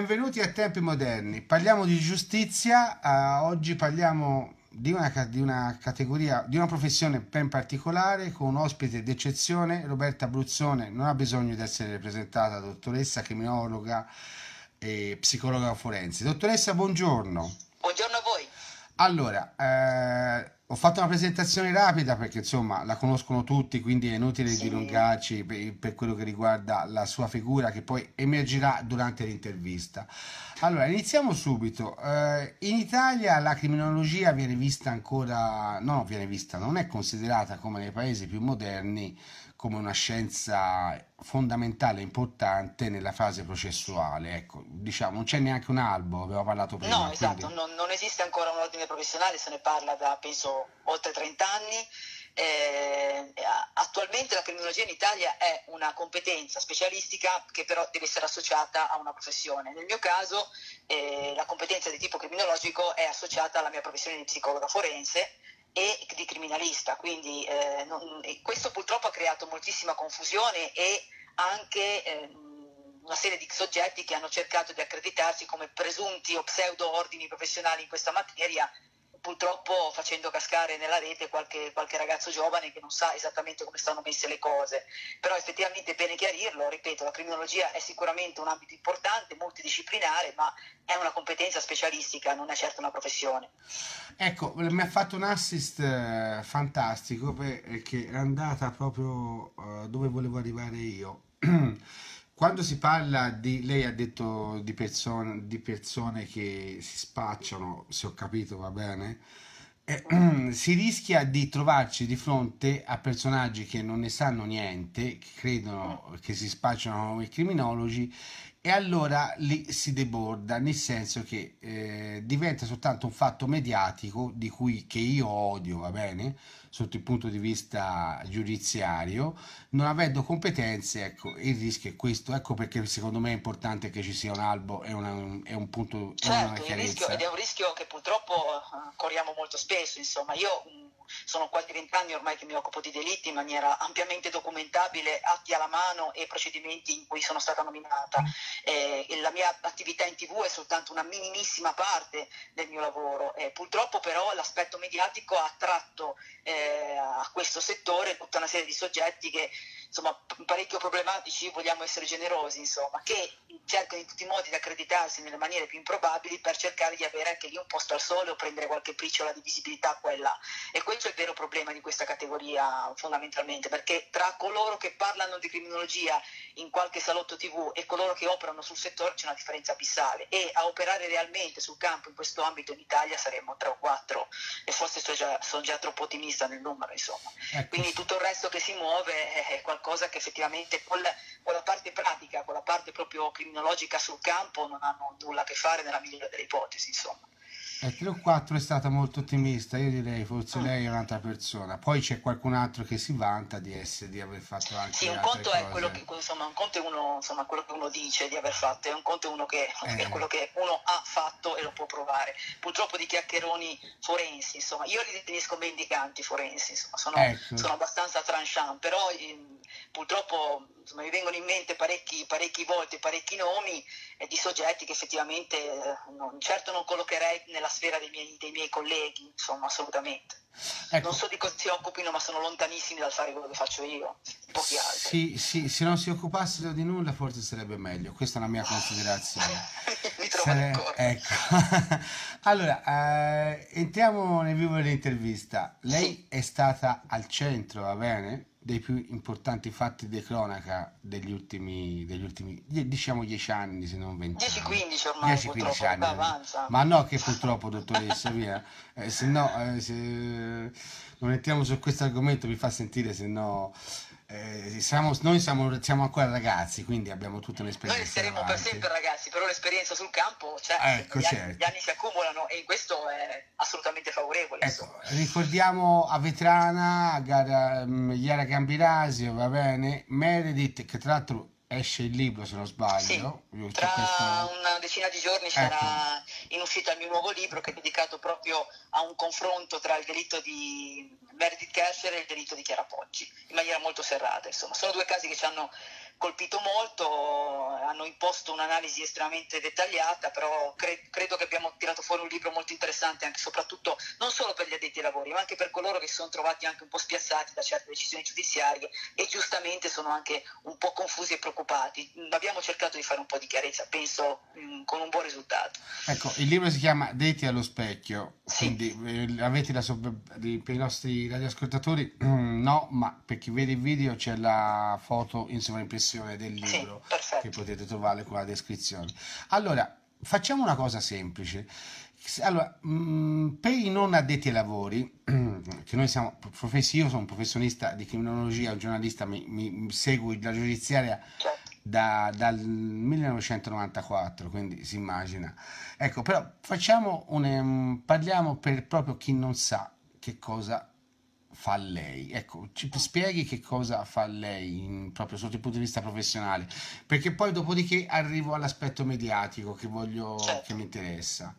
Benvenuti a Tempi Moderni. Parliamo di giustizia. Uh, oggi parliamo di una, di una, categoria, di una professione ben particolare con un ospite d'eccezione. Roberta Bruzzone non ha bisogno di essere presentata, dottoressa criminologa e psicologa forense. Dottoressa, buongiorno. Buongiorno a voi. Allora, eh, ho fatto una presentazione rapida perché insomma la conoscono tutti, quindi è inutile sì. dilungarci per, per, quello che riguarda la sua figura che poi emergerà durante l'intervista. Allora, iniziamo subito. Eh, in Italia la criminologia viene vista ancora, no, viene vista, non è considerata come nei paesi più moderni come una scienza fondamentale, importante nella fase processuale. Ecco, diciamo, non c'è neanche un albo, avevo parlato prima. No, esatto, quindi... non, non, esiste ancora un ordine professionale, se ne parla da penso oltre 30 anni. Eh, attualmente la criminologia in Italia è una competenza specialistica che però deve essere associata a una professione. Nel mio caso eh, la competenza di tipo criminologico è associata alla mia professione di psicologa forense e di criminalista, quindi eh, non, questo purtroppo ha creato moltissima confusione e anche eh, una serie di soggetti che hanno cercato di accreditarsi come presunti o pseudo ordini professionali in questa materia purtroppo facendo cascare nella rete qualche, qualche, ragazzo giovane che non sa esattamente come stanno messe le cose. Però effettivamente è bene chiarirlo, ripeto, la criminologia è sicuramente un ambito importante, multidisciplinare, ma è una competenza specialistica, non è certo una professione. Ecco, mi ha fatto un assist eh, fantastico perché è andata proprio uh, dove volevo arrivare io. Quando si parla di, lei ha detto di persone, di persone che si spacciano, se ho capito va bene, eh, si rischia di trovarci di fronte a personaggi che non ne sanno niente, che credono che si spacciano come criminologi e allora lì si deborda, nel senso che eh, diventa soltanto un fatto mediatico di cui che io odio, va bene, sotto il punto di vista giudiziario, non avendo competenze, ecco, il rischio è questo, ecco perché secondo me è importante che ci sia un albo e, una, e un punto certo, una rischio, ed è un rischio che purtroppo uh, corriamo molto spesso, insomma, io mh, sono quasi vent'anni ormai che mi occupo di delitti in maniera ampiamente documentabile, atti alla mano e procedimenti in cui sono stata nominata. Eh, la mia attività in tv è soltanto una minimissima parte del mio lavoro. Eh, purtroppo però l'aspetto mediatico ha attratto eh, a questo settore tutta una serie di soggetti che insomma, parecchio problematici, vogliamo essere generosi, insomma, che cercano in tutti i modi di accreditarsi nelle maniere più improbabili per cercare di avere anche lì un posto al sole o prendere qualche briciola di visibilità quella. E questo è il vero problema di questa categoria fondamentalmente, perché tra coloro che parlano di criminologia in qualche salotto tv e coloro che operano sul settore c'è una differenza abissale e a operare realmente sul campo in questo ambito in Italia saremmo tre o quattro e forse sono già, sono già troppo ottimista nel numero, insomma. Ecco. Quindi tutto il resto che si muove è qualcosa qualcosa che effettivamente con la, con la, parte pratica, con la parte proprio criminologica sul campo non hanno nulla a che fare nella migliore delle ipotesi, insomma. 3 o 4 è stata molto ottimista, io direi forse mm. lei è un'altra persona, poi c'è qualcun altro che si vanta di, essere, di aver fatto anche Sì, un conto è quello che, insomma, un conto è uno, insomma, quello che uno dice di aver fatto, e un conto è, uno che, eh. è quello che uno ha fatto e lo può provare. Purtroppo di chiacchieroni forensi, insomma, io li definisco mendicanti forensi, insomma, sono, ecco. sono abbastanza tranchant, però eh, purtroppo insomma, mi vengono in mente parecchi, parecchi volte, parecchi nomi eh, di soggetti che effettivamente eh, non, certo non collocherei nella sfera dei miei, dei miei colleghi, insomma, assolutamente. Ecco. Non so di cosa si occupino, ma sono lontanissimi dal fare quello che faccio io, pochi altri. Sì, sì, se non si occupassero di nulla forse sarebbe meglio, questa è la mia considerazione. Mi trovo Sare... d'accordo. Ecco. allora, eh, entriamo nel vivo dell'intervista. Lei sì. è stata al centro, va bene? Dei più importanti fatti di cronaca degli ultimi, degli ultimi diciamo 10 anni se non 20 10-15 ormai 10-15 anni. avanza. ma no che purtroppo dottoressa via. Eh, se no eh, se non entriamo su questo argomento mi fa sentire se no eh, siamo, noi siamo, siamo, ancora ragazzi, quindi abbiamo tutta un'esperienza. Noi saremo per sempre ragazzi, però l'esperienza sul campo, cioè, ecco, gli, certo. anni, gli, anni, si accumulano e questo è assolutamente favorevole. Ecco, ricordiamo a Vetrana, a gara, um, Iara Gambirasio, va bene, Meredith, che tra l'altro esce il libro se non sbaglio. Sì, tra questo... una decina di giorni ecco. sarà in uscita il mio nuovo libro che è dedicato proprio a un confronto tra il delitto di Meredith Kersher e il delitto di Chiara Poggi, in maniera molto serrata. Insomma, sono due casi che ci hanno colpito molto, hanno imposto un'analisi estremamente dettagliata, però cre- credo che abbiamo tirato fuori un libro molto interessante anche soprattutto non solo per gli addetti ai lavori, ma anche per coloro che si sono trovati anche un po' spiazzati da certe decisioni giudiziarie e giustamente sono anche un po' confusi e preoccupati. Abbiamo cercato di fare un po' di chiarezza, penso mh, con un buon risultato. Ecco, il libro si chiama Detti allo specchio, sì. quindi eh, avete la so- per i nostri radioascoltatori no, ma per chi vede il video c'è la foto in sovraimpressione del libro sì, che potete trovare con la descrizione. Allora, facciamo una cosa semplice. Allora, mh, mm, per i non addetti ai lavori, che noi siamo professi, io sono un professionista di criminologia, un giornalista, mi, mi seguo la giudiziaria certo. da, dal 1994, quindi si immagina. Ecco, però facciamo un, um, parliamo per proprio chi non sa che cosa fa lei? Ecco, ci spieghi che cosa fa lei in, proprio sotto il punto di vista professionale, perché poi dopodiché arrivo all'aspetto mediatico che voglio, certo. che mi interessa.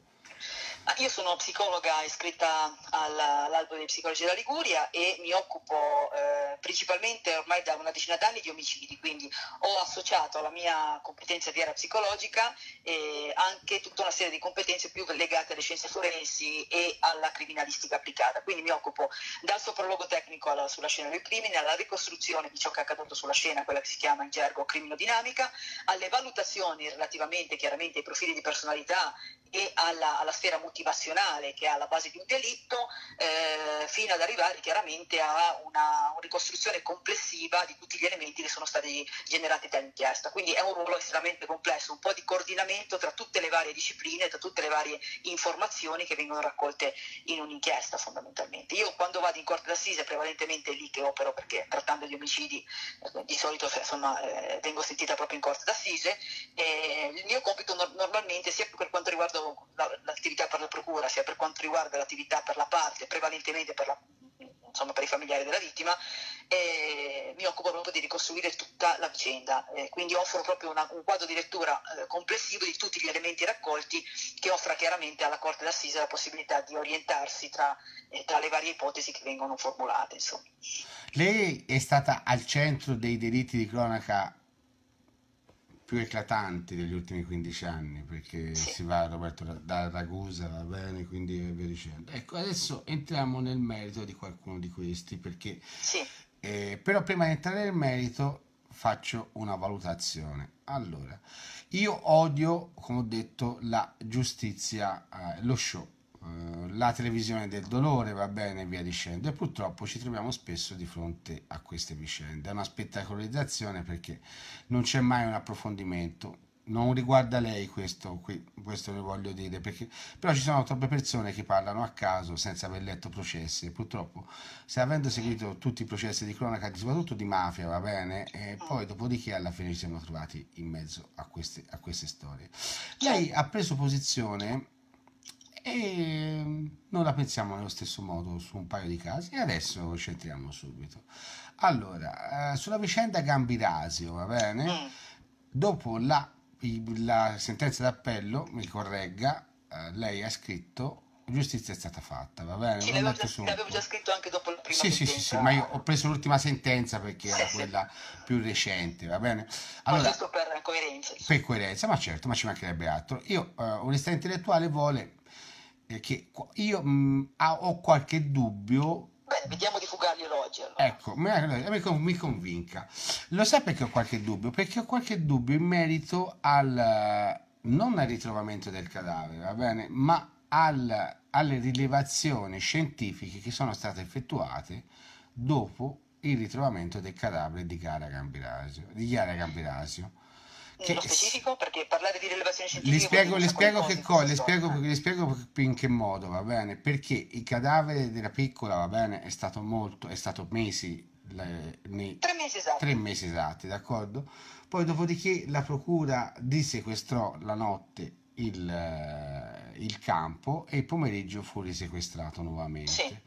Io sono psicologa iscritta all'Albo dei Psicologi della Liguria e mi occupo eh, principalmente ormai da una decina d'anni di omicidi, quindi ho associato alla mia competenza di era psicologica eh, anche tutta una serie di competenze più legate alle scienze forensi e alla criminalistica applicata. Quindi mi occupo dal sopralluogo tecnico alla, sulla scena del crimine, alla ricostruzione di ciò che è accaduto sulla scena, quella che si chiama in gergo criminodinamica, alle valutazioni relativamente chiaramente ai profili di personalità e alla, alla, sfera motivazionale che è alla base di un delitto, eh, fino ad arrivare chiaramente a una, una, ricostruzione complessiva di tutti gli elementi che sono stati generati dall'inchiesta. Quindi è un ruolo estremamente complesso, un po' di coordinamento tra tutte le varie discipline, tra tutte le varie informazioni che vengono raccolte in un'inchiesta fondamentalmente. Io quando vado in corte d'assise prevalentemente è lì che opero perché trattando gli omicidi eh, di solito insomma, eh, vengo sentita proprio in corte d'assise. il mio compito no- normalmente sia per quanto riguarda l'attività per la procura, sia per quanto riguarda l'attività per la parte, prevalentemente per, la, insomma, per i familiari della vittima, e mi occupo proprio di ricostruire tutta la vicenda. Eh, quindi offro proprio una, un quadro di lettura eh, complessivo di tutti gli elementi raccolti che offra chiaramente alla Corte d'Assise la possibilità di orientarsi tra, eh, tra le varie ipotesi che vengono formulate. Insomma. Lei è stata al centro dei delitti di cronaca più eclatanti degli ultimi 15 anni, perché sì. si va Roberto da Ragusa, va bene, quindi via dicendo. Ecco, adesso entriamo nel merito di qualcuno di questi, perché... Sì. Eh, però prima di entrare nel merito faccio una valutazione. Allora, io odio, come ho detto, la giustizia, eh, lo show la televisione del dolore va bene via dicendo e purtroppo ci troviamo spesso di fronte a queste vicende. È una spettacolarizzazione perché non c'è mai un approfondimento. Non riguarda lei questo, qui, questo lo voglio dire, perché però ci sono troppe persone che parlano a caso senza aver letto processi e purtroppo se avendo seguito tutti i processi di cronaca, soprattutto di mafia, va bene, e poi dopodiché alla fine ci siamo trovati in mezzo a queste, a queste storie. Lei ha preso posizione e non la pensiamo nello stesso modo su un paio di casi e adesso ci entriamo subito. Allora, eh, sulla vicenda Gambirasio, va bene? Mm. Dopo la, la, sentenza d'appello, mi corregga, eh, lei ha scritto giustizia è stata fatta, va bene? Sì, l'avevo già, l'avevo già scritto anche dopo la prima sì, sentenza. Sì, sì, sì, ma io ho preso l'ultima sentenza perché sì, era sì. quella più recente, va bene? Allora, giusto per coerenza. Per coerenza, ma certo, ma ci mancherebbe altro. Io, uh, onestà intellettuale vuole che io mh, mm, ho qualche dubbio Beh, vediamo di fugarglielo oggi. Allora. Ecco, mi, mi, convinca. Lo sa perché ho qualche dubbio? Perché ho qualche dubbio in merito al non al ritrovamento del cadavere, va bene, ma al, alle rilevazioni scientifiche che sono state effettuate dopo il ritrovamento del cadavere di Chiara Gambirasio. Di Chiara Gambirasio che, nello specifico perché parlare di rilevazione scientifica le spiego, le spiego, che co- le spiego, le spiego in che modo va bene? Perché il cadavere della piccola va bene è stato molto è stato mesi le, nei, tre mesi esatti. Tre mesi esatti d'accordo? Poi dopodiché la procura disequestrò la notte il, il campo e il pomeriggio fu risequestrato nuovamente. Sì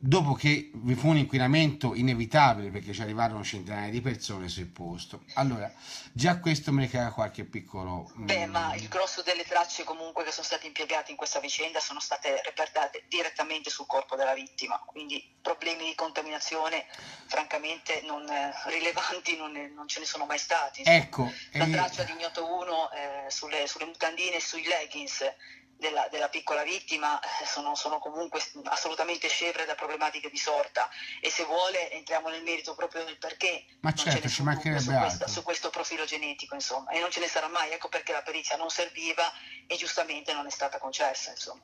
dopo che vi fu un inquinamento inevitabile perché ci arrivarono centinaia di persone sul posto. Allora, già questo mi crea qualche piccolo... Beh, ma mm, il grosso delle tracce comunque che sono state impiegate in questa vicenda sono state repertate direttamente sul corpo della vittima, quindi problemi di contaminazione francamente non eh, rilevanti non, non, ce ne sono mai stati. Ecco, la traccia di Ignoto 1 eh, sulle, sulle mutandine e sui leggings della, della piccola vittima eh, sono, sono, comunque assolutamente scevre da problematiche di sorta. E se vuole entriamo nel merito proprio del perché. Ma non certo, ce ne su, questa, su questo profilo genetico insomma. E non ce ne sarà mai ecco perché la perizia non serviva e giustamente non è stata concessa insomma.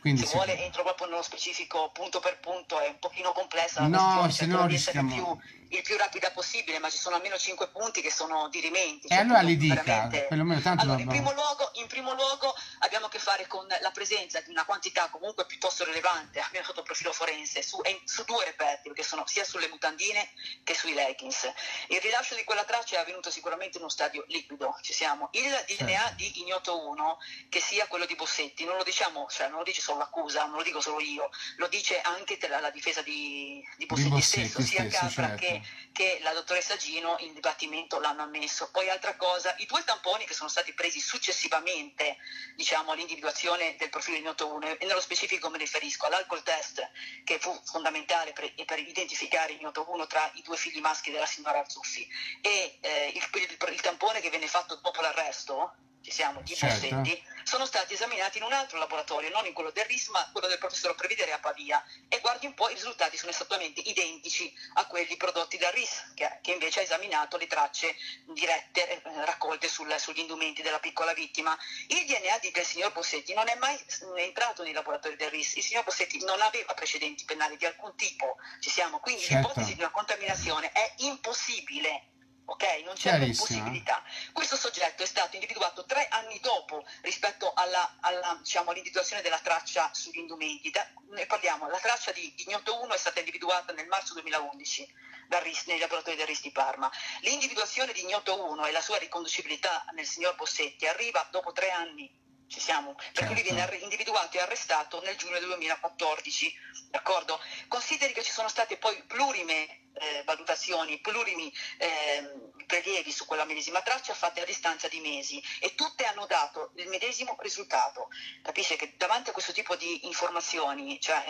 Quindi se vuole entro proprio nello specifico punto per punto è un pochino complessa la no, se no rischiamo... più il più rapida possibile, ma ci sono almeno 5 punti che sono dirimenti. E cioè, allora li dica, veramente... perlomeno tanto allora, in, primo luogo, in primo luogo abbiamo a che fare con la presenza di una quantità comunque piuttosto rilevante, almeno sotto profilo forense, su, su due reperti, che sono sia sulle mutandine che sui leggings. Il rilascio di quella traccia è avvenuto sicuramente in uno stadio liquido, ci siamo. Il DNA certo. di Ignoto 1, che sia quello di Bossetti, non lo diciamo, cioè non lo dice solo l'accusa, non lo dico solo io, lo dice anche la, la difesa di, di Bossetti, di Bossetti stesso, sia stesso, Capra certo. che che la dottoressa Gino in dibattimento l'hanno ammesso. Poi altra cosa, i due tamponi che sono stati presi successivamente diciamo, all'individuazione del profilo di Noto 1 e nello specifico mi riferisco all'alcol test che fu fondamentale per, per identificare il Noto 1 tra i due figli maschi della signora Arzuffi e eh, il, il, il tampone che venne fatto dopo l'arresto ci siamo, di certo. Bossetti, sono stati esaminati in un altro laboratorio, non in quello del RIS, ma quello del professor Previdere a Pavia. E guardi un po', i risultati sono esattamente identici a quelli prodotti dal RIS, che, che invece ha esaminato le tracce dirette eh, raccolte sul, sugli indumenti della piccola vittima. Il DNA di, del signor Bossetti non è mai entrato nei laboratori del RIS. Il signor Bossetti non aveva precedenti penali di alcun tipo, ci siamo. Quindi certo. l'ipotesi di una contaminazione è impossibile ok? Non c'è possibilità. Questo soggetto è stato individuato tre anni dopo rispetto alla, alla, diciamo, all'individuazione della traccia sugli indumenti. Da, ne parliamo, la traccia di Ignoto 1 è stata individuata nel marzo 2011 RIS, nei laboratori del RIS di Parma. L'individuazione di Ignoto 1 e la sua riconducibilità nel signor Bossetti arriva dopo tre anni ci siamo, perché certo. lui viene individuato e arrestato nel giugno del 2014, d'accordo? Consideri che ci sono state poi plurime eh, valutazioni, plurimi eh, prelievi su quella medesima traccia fatte a distanza di mesi e tutte hanno dato il medesimo risultato. Capisce che davanti a questo tipo di informazioni, cioè,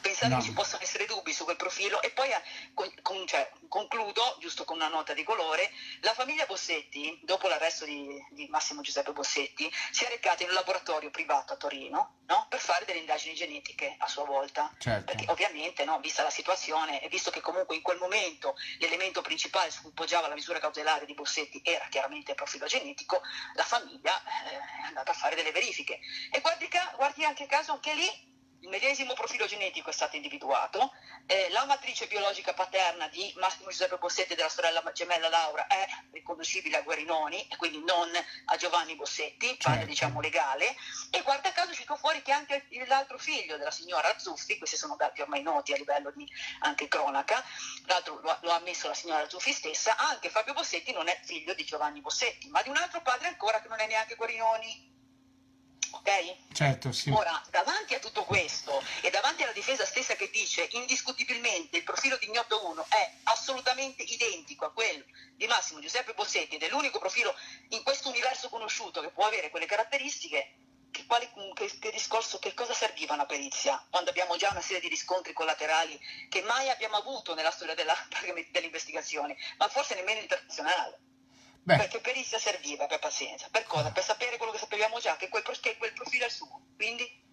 pensare no. che ci possano essere dubbi su quel profilo e poi con, con, cioè, concludo, giusto con una nota di colore, la famiglia Bossetti, dopo l'arresto di, di Massimo Giuseppe Bossetti, si è recata in un laboratorio privato a Torino no? per fare delle indagini genetiche a sua volta. Certo. Perché ovviamente, no, vista la situazione e visto che comunque in quel momento l'elemento principale su cui poggiava la misura cautelare di Bossetti era chiaramente il profilo genetico, la famiglia eh, è andata a fare delle verifiche. E guardi, guardi anche caso anche lì il medesimo profilo genetico è stato individuato, eh, la matrice biologica paterna di Massimo Giuseppe Bossetti e della sorella gemella Laura è riconducibile a Guarinoni e quindi non a Giovanni Bossetti, padre certo. diciamo legale, e guarda caso ci fa fuori che anche l'altro figlio della signora Arzuffi, questi sono dati ormai noti a livello di anche cronaca, l'altro lo, lo ha ammesso la signora Arzuffi stessa, anche Fabio Bossetti non è figlio di Giovanni Bossetti, ma di un altro padre ancora che non è neanche Guarinoni ok? Certo, sì. Ora, davanti a tutto questo e davanti alla difesa stessa che dice indiscutibilmente il profilo di Gnotto 1 è assolutamente identico a quello di Massimo Giuseppe Bossetti ed è l'unico profilo in questo universo conosciuto che può avere quelle caratteristiche, che, quali, che, che, discorso, che cosa serviva una perizia quando abbiamo già una serie di riscontri collaterali che mai abbiamo avuto nella storia della, dell'investigazione, ma forse nemmeno internazionale. Beh. Perché perizia serviva per pazienza. Per cosa? Per sapere quello che sapevamo già, che quel, che quel profilo è il suo. Quindi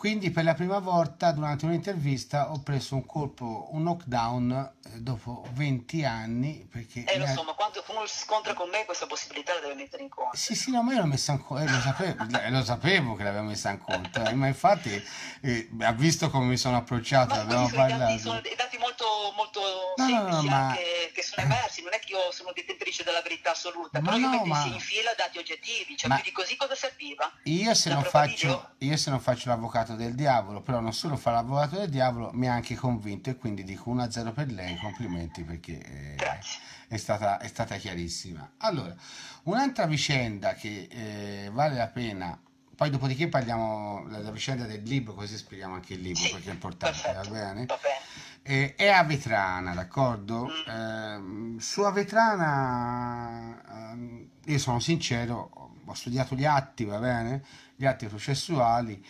quindi per la prima volta durante un'intervista ho preso un colpo, un knockdown eh, dopo 20 anni. Perché eh, lo so, ma quando uno si scontra con me questa possibilità la deve mettere in conto. Sì, sì, no, ma io l'ho messa in conto, eh, lo, sapevo, eh, lo sapevo che l'avevo messa in conto, eh, ma infatti eh, ha visto come mi sono approcciato, ma abbiamo parlato. Dati, sono dei dati molto, molto no, semplici no, no, ma... che sono emersi, non è che io sono detentrice della verità assoluta, ma però io metto in fila dati oggettivi, cioè ma... più di così cosa serviva? Io se, non faccio, io se non faccio l'avvocato l'avvocato del diavolo, però non solo fa l'avvocato del diavolo, mi ha anche convinto e quindi dico 1-0 per lei, complimenti perché eh, è, stata, è, stata, chiarissima. Allora, un'altra vicenda che eh, vale la pena poi dopodiché parliamo della vicenda del libro, così spieghiamo anche il libro Sì, perché è importante, perfetto, va bene? va bene. Eh, è a Vetrana, d'accordo? Mm. Ehm, su a Vetrana, ehm, io sono sincero, ho studiato gli atti, va bene? Gli atti processuali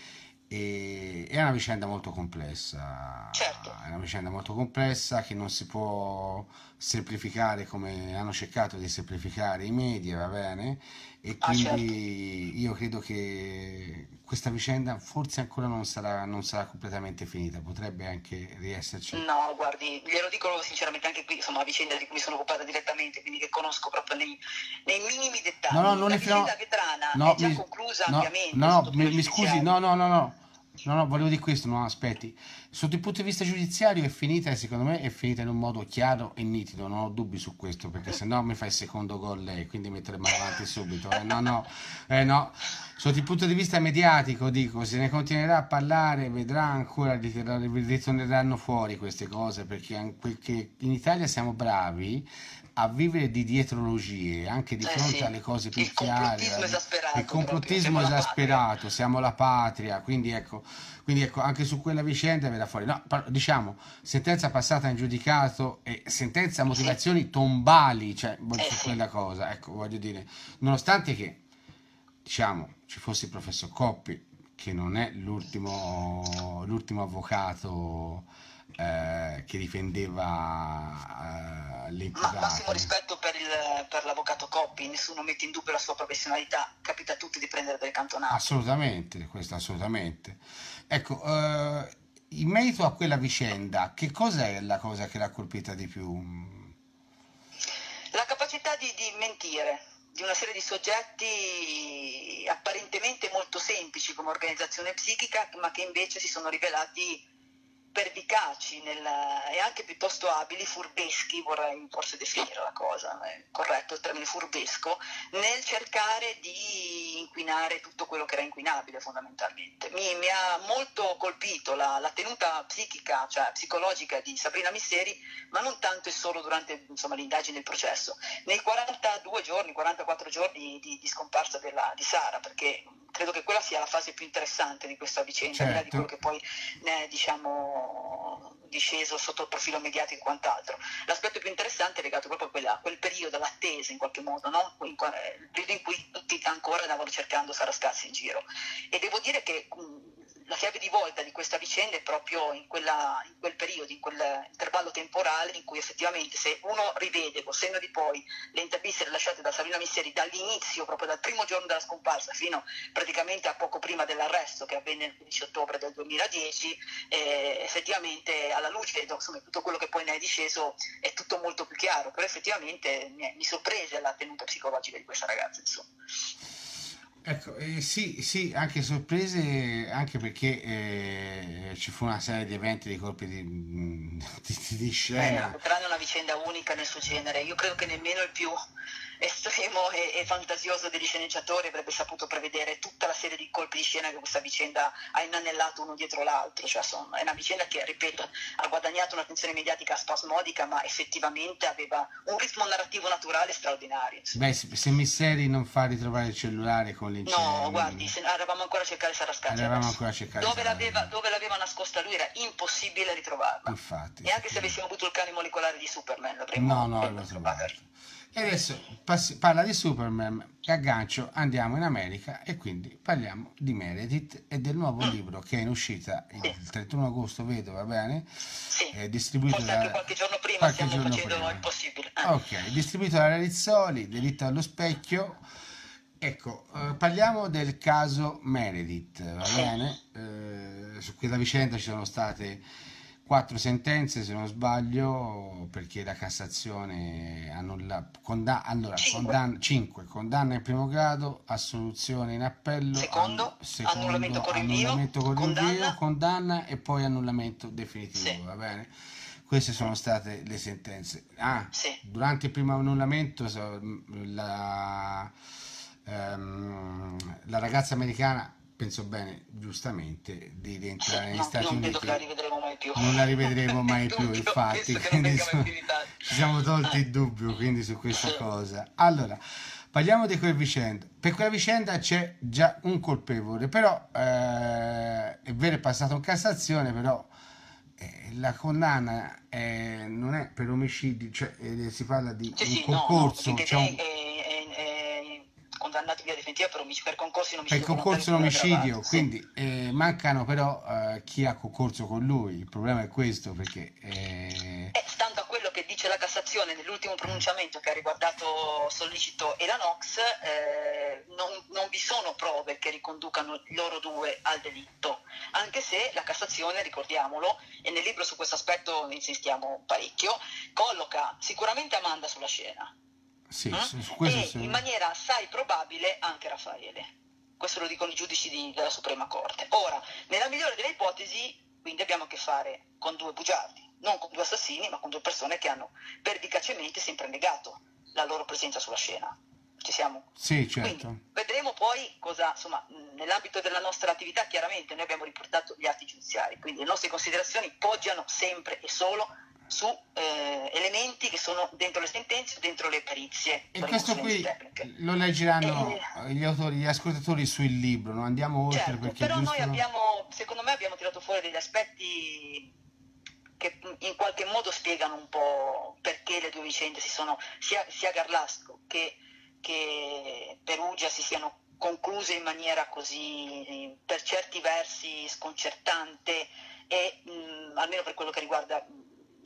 e è una vicenda molto complessa. Certo. È una vicenda molto complessa che non si può semplificare come hanno cercato di semplificare i media, va bene? E Ah, certo. quindi io credo che questa vicenda forse ancora non sarà, non sarà completamente finita, potrebbe anche riesserci. No, guardi, glielo dico sinceramente anche qui, insomma, vicenda di cui mi sono occupata direttamente, quindi che conosco proprio nei, nei minimi dettagli. No, no, non La vicenda vetrana no, è già mi- conclusa no, ampiamente. no, mi, mi scusi, no, no, no, no, no, no, volevo dire questo, no, aspetti. Sotto il punto di vista giudiziario è finita, secondo me è finita in un modo chiaro e nitido, non ho dubbi su questo, perché se no mi fa il secondo gol lei, quindi metteremo avanti subito. Eh, no, no, eh, no. Sotto il punto di vista mediatico, dico, se ne continuerà a parlare, vedrà ancora, ritorner- ritorneranno fuori queste cose, perché, in Italia siamo bravi a vivere di dietrologie, anche di Eh, fronte sì. alle cose più Il chiare. Il complottismo esasperato, siamo la patria, quindi ecco, quindi ecco, anche su quella vicenda verrà fuori. No, diciamo, sentenza passata in giudicato e sentenza motivazioni tombali, cioè voglio- Eh, su quella cosa, ecco, voglio dire, nonostante che, diciamo, ci fosse il professor Coppi, che non è l'ultimo, l'ultimo avvocato eh, che difendeva eh, Ma l'imputato. massimo rispetto per, il- per l'avvocato Coppi, nessuno mette in dubbio la sua professionalità, capita a tutti di prendere delle cantonate. Assolutamente, questo assolutamente. Ecco, eh, in merito a quella vicenda, che cosa è la cosa che l'ha colpita di più? La capacità di, di mentire di una serie di soggetti apparentemente molto semplici come organizzazione psichica, ma che invece si sono rivelati pervicaci nel- e anche piuttosto abili, furbeschi, vorrei forse definire la cosa, è corretto il termine furbesco, nel cercare di inquinare tutto quello che era inquinabile fondamentalmente. Mi, mi ha molto colpito la, la tenuta psichica, cioè psicologica di Sabrina Misseri, ma non tanto e solo durante insomma, l'indagine del processo, nei 42 giorni, 44 giorni di, di scomparsa della- di Sara, perché credo che quella sia la fase più interessante di questa vicenda, al di Certo. quello che poi ne diciamo, disceso sotto il profilo mediatico e quant'altro. L'aspetto più interessante è legato proprio a, quella- a quel periodo, all'attesa in qualche modo, no? In il periodo in cui tutti ancora andavano cercando Sara Scassi in giro. E devo dire che mh, la chiave di volta di questa vicenda è proprio in, quella- in quel periodo, in quell'intervallo temporale in cui effettivamente se uno rivede col senno di poi le interviste rilasciate da Sabrina Misseri dall'inizio, proprio dal primo giorno della scomparsa fino praticamente a poco prima dell'arresto che avvenne il 15 ottobre del 2010, eh, effettivamente alla luce di tutto quello che poi ne è disceso è tutto molto più chiaro, però effettivamente mi, mi sorprese la tenuta psicologica di questa ragazza. Insomma. Ecco, eh, sì, sì, anche sorprese, anche perché eh, ci fu una serie di eventi, di colpi di, di- di Eh, scena. Tranne una vicenda unica nel suo genere, io credo che nemmeno il più estremo e, e fantasioso degli sceneggiatori avrebbe saputo prevedere tutta la serie di colpi di scena che questa vicenda ha inanellato uno dietro l'altro, cioè, insomma, è una vicenda che, ripeto, ha guadagnato un'attenzione mediatica spasmodica, ma effettivamente aveva un ritmo narrativo naturale straordinario. Beh, se, se Misseri non fa ritrovare il cellulare con l'incendio, No, guardi, se- eravamo ancora a cercare Sara Scaccia. Eravamo ancora a cercare dove, l'aveva, dove l'aveva nascosta lui era impossibile ritrovarla. infatti. Neanche se avessimo avuto il cane molecolare di Superman l'avremmo No, no, trovato. E adesso passi- parla di Superman, che aggancio andiamo in America e quindi parliamo di Meredith e del nuovo Mm. libro che è in uscita il 31 agosto, vedo, va bene? Sì. È distribuito Forse da- qualche giorno prima qualche stiamo giorno facendo prima. il possibile. Eh. Ok, distribuito da Rizzoli, Delitto allo specchio. Ecco, eh, parliamo del caso Meredith, va bene? Eh, su questa vicenda ci sono state quattro sentenze, se non sbaglio, perché la Cassazione annulla, conda- allora, Cinque. condanna, cinque, condanna in primo grado, assoluzione in appello, Secondo, annu- annullamento con annullamento con rinvio, condanna. condanna e poi annullamento definitivo, Sì. va bene? Queste sono state le sentenze. Ah, Sì. durante il primo annullamento la, ehm, la ragazza americana, penso bene, giustamente, di rientrare negli No, Stati non Uniti. che la rivedremo mai più. Non la rivedremo mai più, infatti. non quindi venga mai so- più in Italia. ci siamo tolti il dubbio quindi su questa Sì. cosa. Allora, Parliamo di quella vicenda. Per quella vicenda c'è già un colpevole, però eh, è vero è passato in Cassazione, però eh, la condanna è, non è per omicidi, cioè eh, si parla di Sì, un sì, no, no, concorso, c'è un- condannato in via definitiva per, omic- per concorso in per omicidio concorso in omicidio, quindi eh, mancano però eh, chi ha concorso con lui. Il problema è questo, perché eh, Eh, stando a quello che dice la Cassazione nell'ultimo pronunciamento che ha riguardato Sollecito e la Nox, eh, non, non vi sono prove che riconducano loro due al delitto, anche se la Cassazione, ricordiamolo, e nel libro su questo aspetto insistiamo parecchio, colloca sicuramente Amanda sulla scena sì, eh? su, questo e sì. in maniera assai probabile anche Raffaele. Questo lo dicono i giudici di- della Suprema Corte. Ora, nella migliore delle ipotesi, quindi abbiamo a che fare con due bugiardi, non con due assassini, ma con due persone che hanno pervicacemente sempre negato la loro presenza sulla scena. Ci siamo? Sì, Quindi certo. vedremo poi cosa, insomma, nell'ambito della nostra attività chiaramente noi abbiamo riportato gli atti giudiziari, quindi le nostre considerazioni poggiano sempre e solo su eh, elementi che sono dentro le sentenze, dentro le perizie, E questo qui tecniche. lo leggeranno Eh. gli autori, gli ascoltatori sul libro, non andiamo oltre Certo, perché però noi abbiamo, secondo me abbiamo tirato fuori degli aspetti che in qualche modo spiegano un po' perché le due vicende si sono, sia, sia Garlasco che, che Perugia si siano concluse in maniera così, per certi versi, sconcertante e mh, almeno per quello che riguarda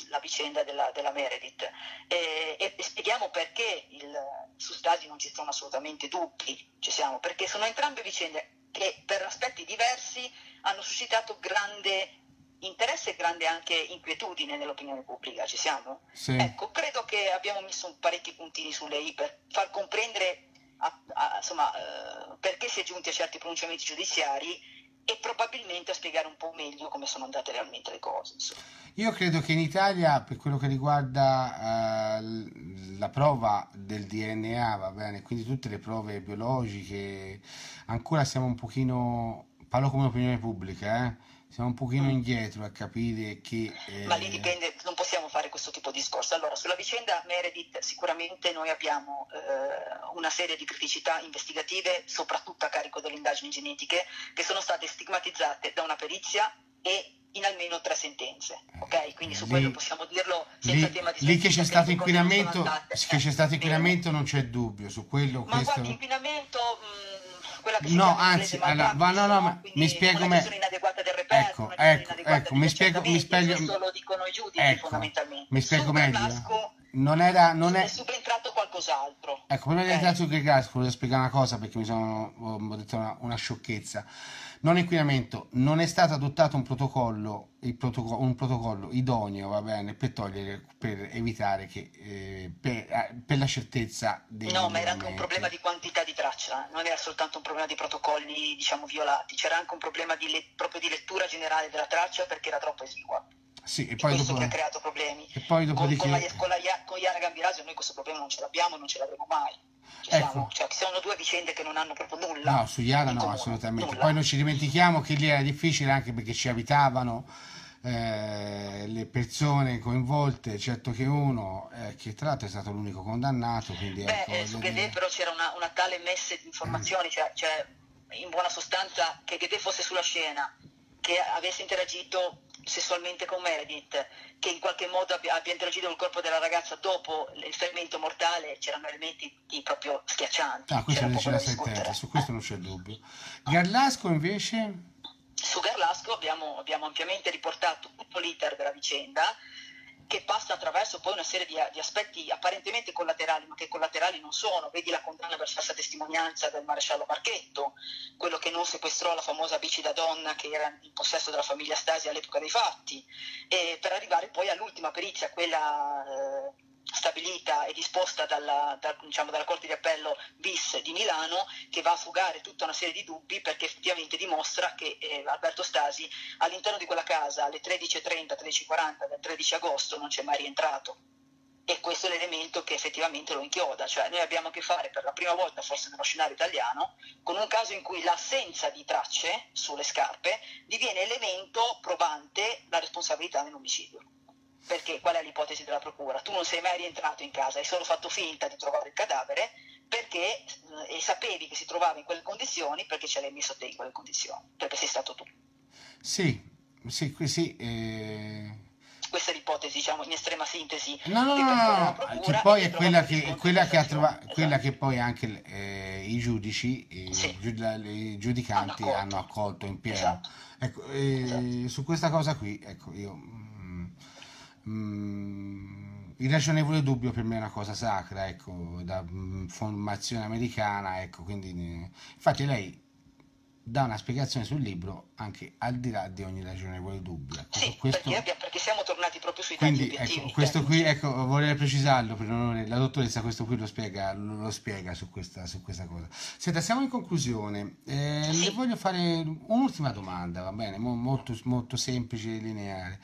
la vicenda della, della Meredith. E, e- spieghiamo perché il, su Stasi non ci sono assolutamente dubbi, ci siamo, perché sono entrambe vicende che per aspetti diversi hanno suscitato grande interesse e grande anche inquietudine nell'opinione pubblica, ci siamo? Sì. Ecco, credo che abbiamo messo parecchi puntini sulle i per far comprendere a- a- insomma, eh, perché si è giunti a certi pronunciamenti giudiziari e probabilmente a spiegare un po' meglio come sono andate realmente le cose. insomma. Io credo che in Italia, per quello che riguarda eh, la prova del DNA, va bene, quindi tutte le prove biologiche, ancora siamo un pochino, parlo come opinione pubblica, eh, siamo un pochino indietro a capire che... eh, Ma lì dipende, non possiamo fare questo tipo di discorso. Allora, sulla vicenda Meredith sicuramente noi abbiamo eh, una serie di criticità investigative, soprattutto a carico delle indagini genetiche, che sono state stigmatizzate da una perizia e in almeno tre sentenze. Ok? Quindi su Lì- quello possiamo dirlo senza Lì, tema di lì che c'è stato inquinamento, andate. che c'è Eh, stato inquinamento non c'è dubbio su quello, Ma questo... guardi, inquinamento, mh, quella che si No, anzi, allora, va- no, no, ma quindi mi spiego una me- gestione inadeguata del reperto, Ecco, ecco, ecco, mi spiego- mi spiego- lo dicono i giudici Ecco, fondamentalmente. mi spiego meglio. Non era, non è è, subentrato qualcos'altro. Ecco, prima di entrare su Gregas, volevo spiegare una cosa perché mi sono ho detto una, una sciocchezza. Non inquinamento, non è stato adottato un protocollo, protocollo, un protocollo idoneo, va bene, per togliere, per evitare che, eh, per, eh, per la certezza dei No, ma era anche un problema di quantità di traccia, non era soltanto un problema di protocolli, diciamo, violati, c'era anche un problema di le- proprio di lettura generale della traccia perché era troppo esigua. Sì, e E poi questo dopo, che ha creato problemi. e poi Con, dopodiché, con, la, con, la, con Iara Gambirasio noi questo problema non ce l'abbiamo e non ce l'avremo mai. Ci Ecco. siamo, cioè, sono due vicende che non hanno proprio nulla. no, su Iara in no, comune, assolutamente. nulla. Poi non ci dimentichiamo che lì era difficile anche perché ci abitavano eh, le persone coinvolte, certo che uno, eh, che tra l'altro è stato l'unico condannato, quindi Beh, ecco, eh, su Ghedè però c'era una, una tale messe di informazioni, cioè, cioè, in buona sostanza che Ghedè fosse sulla scena, che avesse interagito sessualmente con Meredith, che in qualche modo abbia, abbia interagito col corpo della ragazza dopo il ferimento mortale, c'erano elementi di proprio schiaccianti. Ah, questo poco la da sentenza, su questo non c'è dubbio. Garlasco invece, Su Garlasco abbiamo, abbiamo ampiamente riportato tutto l'iter della vicenda che passa attraverso poi una serie di, di aspetti apparentemente collaterali, ma che collaterali non sono. Vedi la condanna per falsa testimonianza del maresciallo Marchetto, quello che non sequestrò la famosa bici da donna che era in possesso della famiglia Stasi all'epoca dei fatti, e per arrivare poi all'ultima perizia, quella eh, stabilita e disposta dalla, da- diciamo, dalla Corte di Appello bis di Milano, che va a fugare tutta una serie di dubbi perché effettivamente dimostra che eh, Alberto Stasi all'interno di quella casa alle 13.30, 13.40 del 13 agosto non c'è mai rientrato. E questo è l'elemento che effettivamente lo inchioda, cioè noi abbiamo a che fare per la prima volta forse nello scenario italiano con un caso in cui l'assenza di tracce sulle scarpe diviene elemento provante la responsabilità nell'omicidio. Perché qual è l'ipotesi della procura? Tu non sei mai rientrato in casa, hai solo fatto finta di trovare il cadavere perché e sapevi che si trovava in quelle condizioni perché ce l'hai messo te in quelle condizioni, perché sei stato tu. Sì, sì, sì. Eh... Questa è l'ipotesi, diciamo, in estrema sintesi. No, no, no, no, che poi è quella che, quella che, ha trovato, esatto. quella che poi anche eh, i giudici, sì. i giudicanti hanno accolto, hanno accolto in pieno. Esatto. Ecco, eh, esatto. Su questa cosa qui, ecco, io... Mm, mm, il ragionevole dubbio per me è una cosa sacra, ecco, da mm, formazione americana, ecco, quindi infatti lei dà una spiegazione sul libro anche al di là di ogni ragionevole dubbio. Ecco, sì, questo... perché, perché, siamo tornati proprio sui quindi, ecco, questo qui, ecco, vorrei precisarlo per onore, la dottoressa questo qui lo spiega, lo spiega su, questa, su questa cosa. Senta, siamo in conclusione, eh, sì. le voglio fare un'ultima domanda, va bene, molto, molto semplice e lineare.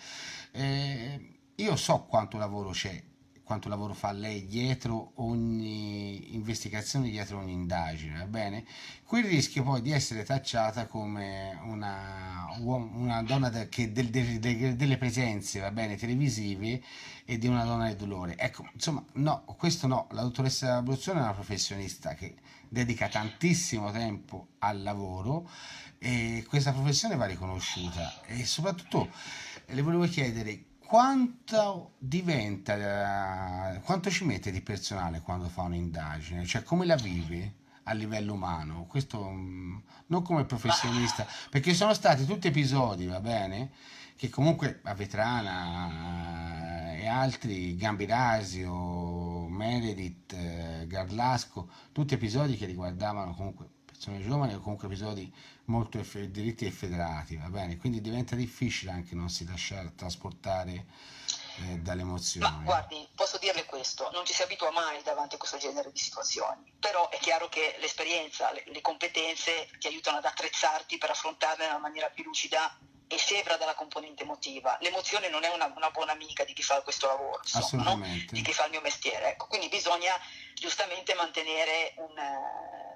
Eh, io so quanto lavoro c'è, quanto lavoro fa lei dietro ogni investigazione, dietro ogni indagine, va bene? Qui rischio poi di essere tacciata come una, una donna de, che de, de, delle presenze, va bene, televisive e di una donna del dolore. Ecco, insomma, no, questo no, la dottoressa Abruzzone è una professionista che dedica tantissimo tempo al lavoro e questa professione va riconosciuta e soprattutto le volevo chiedere quanto diventa, quanto ci mette di personale quando fa un'indagine? Cioè come la vive a livello umano? Questo mm, non come professionista, perché sono stati tutti episodi, va bene? Che comunque a Vetrana e altri, Gambirasio, Meredith, eh, Garlasco, tutti episodi che riguardavano comunque persone giovani o comunque episodi molto eff- diritti e federati, va bene? Quindi diventa difficile anche non si lasciare trasportare eh, dalle emozioni. Ma guardi, posso dirle questo, non ci si abitua mai davanti a questo genere di situazioni, però è chiaro che l'esperienza, le, le competenze ti aiutano ad attrezzarti per affrontarle nella maniera più lucida e scevra dalla componente emotiva. L'emozione non è una, una, buona amica di chi fa questo lavoro, insomma, no? di chi fa il mio mestiere. Ecco, quindi bisogna giustamente mantenere un,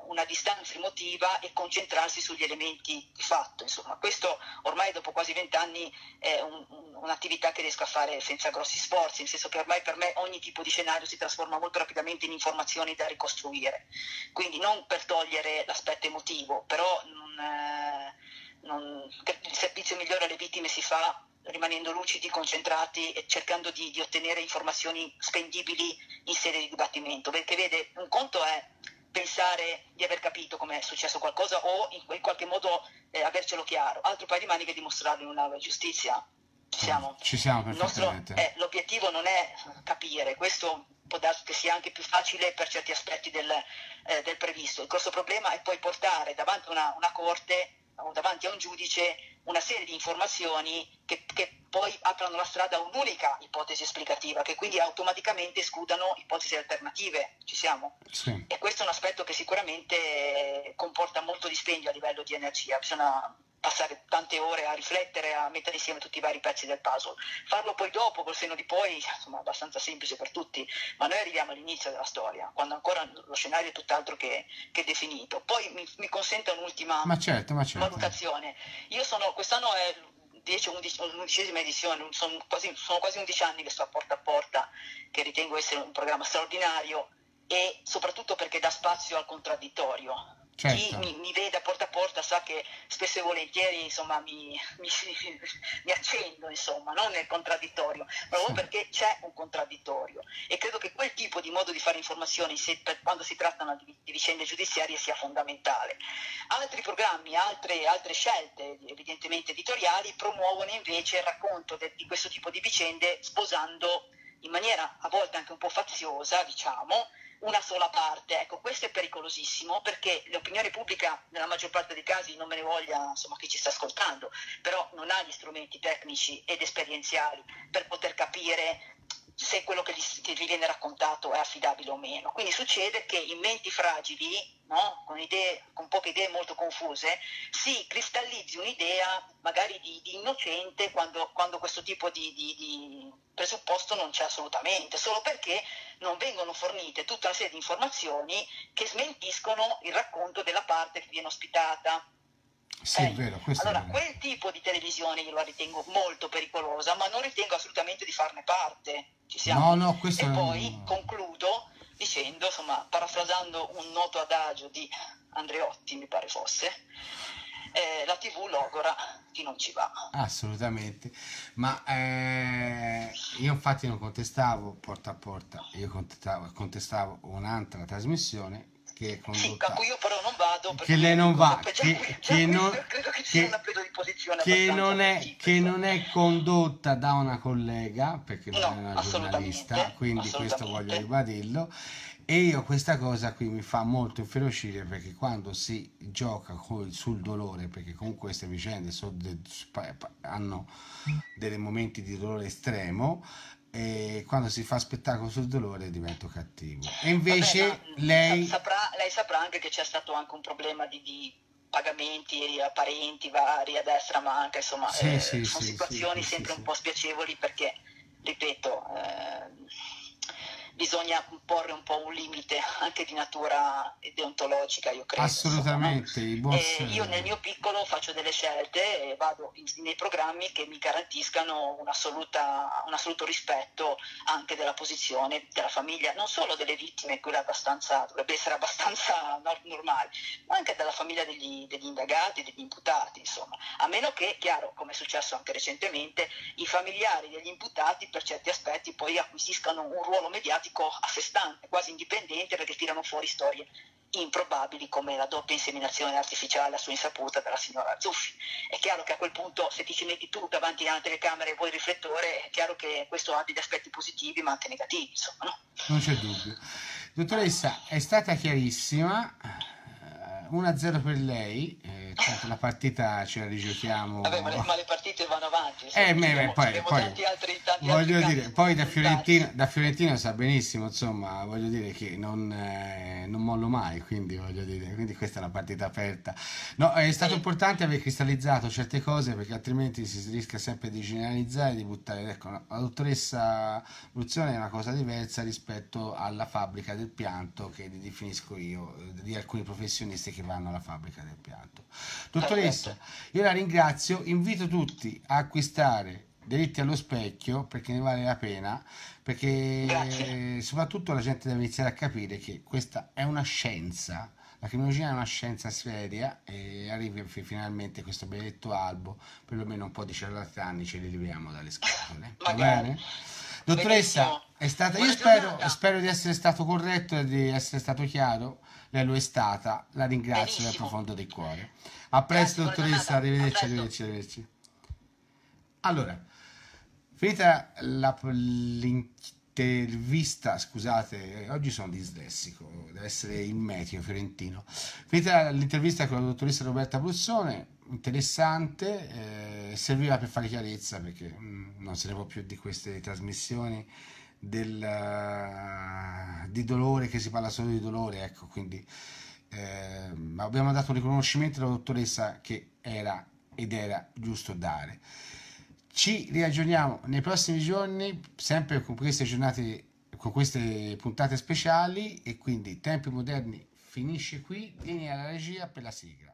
una distanza emotiva e concentrarsi sugli elementi di fatto. Insomma, questo ormai dopo quasi vent'anni è un, un, un'attività che riesco a fare senza grossi sforzi, nel senso che ormai per me ogni tipo di scenario si trasforma molto rapidamente in informazioni da ricostruire. Quindi non per togliere l'aspetto emotivo, però non, eh, non, il servizio migliore alle vittime si fa rimanendo lucidi, concentrati e cercando di, di, ottenere informazioni spendibili in sede di dibattimento. Perché vede, un conto è pensare di aver capito come è successo qualcosa o in, qualche modo eh, avercelo chiaro, altro paio di maniche dimostrarlo in una giustizia. Ci siamo. Ci siamo perfettamente. Nostro, eh, l'obiettivo non è capire, questo può darsi che sia anche più facile per certi aspetti del, eh, del previsto. Il grosso problema è poi portare davanti a una, una corte davanti a un giudice una serie di informazioni che, che, poi aprono la strada a un'unica ipotesi esplicativa, che quindi automaticamente escludano ipotesi alternative. Ci siamo? Sì. E questo è un aspetto che sicuramente comporta molto dispendio a livello di energia. Bisogna passare tante ore a riflettere, a mettere insieme tutti i vari pezzi del puzzle. Farlo poi dopo, col senno di poi, insomma, è abbastanza semplice per tutti, ma noi arriviamo all'inizio della storia, quando ancora lo scenario è tutt'altro che, che definito. Poi mi, mi consente un'ultima ma certo, ma certo. valutazione. Io sono, quest'anno è 10, 11, l'undicesima edizione, sono quasi, sono quasi 11 anni che sto a porta a porta, che ritengo essere un programma straordinario e soprattutto perché dà spazio al contraddittorio Certo. Chi mi, mi, vede a porta a porta sa che spesso e volentieri insomma, mi, mi, mi, accendo insomma, non nel contraddittorio, proprio sì. perché c'è un contraddittorio e credo che quel tipo di modo di fare informazioni se, per, quando si trattano di, di, vicende giudiziarie sia fondamentale. Altri programmi, altre, altre scelte evidentemente editoriali promuovono invece il racconto de, di questo tipo di vicende sposando in maniera a volte anche un po' faziosa, diciamo, una sola parte. Ecco, questo è pericolosissimo perché l'opinione pubblica nella maggior parte dei casi non me ne voglia insomma, chi ci sta ascoltando, però non ha gli strumenti tecnici ed esperienziali per poter capire se quello che gli, viene raccontato è affidabile o meno. Quindi succede che in menti fragili, no? con, idee, con, poche idee molto confuse, si cristallizzi un'idea magari di, di innocente quando, quando, questo tipo di, di, di, presupposto non c'è assolutamente, solo perché non vengono fornite tutta una serie di informazioni che smentiscono il racconto della parte che viene ospitata. Sì, eh, è vero, allora, quel tipo di televisione io la ritengo molto pericolosa, ma non ritengo assolutamente di farne parte. Ci siamo. No, no, e poi concludo dicendo, insomma, parafrasando un noto adagio di Andreotti, mi pare fosse, eh, la TV logora chi non ci va. Assolutamente, ma eh, io infatti non contestavo porta a porta, io contestavo, contestavo un'altra trasmissione che è condotta... Sì, a cui io però non vado che lei non va, che, che, che non, credo che, sia una presa di posizione che non, è, che non è condotta da una collega, perché non No, è una giornalista, quindi questo voglio ribadirlo. E io questa cosa qui mi fa molto inferocire perché quando si gioca sul dolore, perché comunque queste vicende hanno dei momenti di dolore estremo, e quando si fa spettacolo sul dolore divento cattivo. E invece Vabbè, ma, lei... sa- saprà, lei saprà anche che c'è stato anche un problema di, di pagamenti a parenti vari a destra a manca, insomma, Sì, eh, sì, sono sì, situazioni sempre un po' spiacevoli perché, ripeto, eh, bisogna porre un po' un limite anche di natura deontologica, io credo. Assolutamente. Eh, io nel mio piccolo faccio delle scelte e vado in- nei programmi che mi garantiscano un assoluto rispetto anche della posizione della famiglia, non solo delle vittime, quella abbastanza, dovrebbe essere abbastanza nor- normale, ma anche della famiglia degli, degli indagati, degli imputati, insomma. A meno che, chiaro, come è successo anche recentemente, i familiari degli imputati per certi aspetti poi acquisiscano un ruolo mediatico a sé stante, quasi indipendente, perché tirano fuori storie improbabili come la doppia inseminazione artificiale a sua insaputa della signora Zuffi. È chiaro che a quel punto se ti ci metti tu davanti alla telecamera e vuoi il riflettore, è chiaro che questo ha degli aspetti positivi ma anche negativi, insomma, no? Non c'è dubbio. Dottoressa, è stata chiarissima. eh, 1-0 per lei. Tanto la partita ce la rigiochiamo. Vabbè, ma le, ma le partite vanno avanti. Eh, beh, beh, poi, poi- tanti altri, tanti voglio altri dire, poi da. Fiorentino, da Fiorentino sa benissimo, insomma, voglio dire che non, eh, non mollo mai, quindi voglio dire, quindi questa è una partita aperta. No, è stato Sì. importante aver cristallizzato certe cose perché altrimenti si rischia sempre di generalizzare, di buttare, ecco, la dottoressa Bruzzone è una cosa diversa rispetto alla fabbrica del pianto che definisco io, eh, di alcuni professionisti che vanno alla fabbrica del pianto. Dottoressa, io la ringrazio, invito tutti a acquistare Diritti allo specchio perché ne vale la pena, perché Grazie. soprattutto la gente deve iniziare a capire che questa è una scienza, la criminologia è una scienza seria e arrivi fi- finalmente questo benedetto albo, perlomeno un po' di ciarlatani ce li leviamo dalle scatole. Va bene? Dottoressa, Benissimo. è stata, io spero, spero di essere stato corretto e di essere stato chiaro, lei lo è stata, la ringrazio dal Benissimo. profondo del cuore. A presto Grazie, dottoressa, arrivederci, arrivederci, arrivederci. Allora, finita l'intervista, scusate, oggi sono dislessico, deve essere il meteo fiorentino. Finita l'intervista con la dottoressa Roberta Brussone, interessante, eh, serviva per fare chiarezza perché mm, non se ne può più di queste trasmissioni del, eh, di dolore, che si parla solo di dolore, ecco, quindi eh, abbiamo dato un riconoscimento alla dottoressa che era ed era giusto dare. Ci riaggiorniamo nei prossimi giorni, sempre con queste giornate, con queste puntate speciali e quindi Tempi Moderni finisce qui, vieni alla regia per la sigla.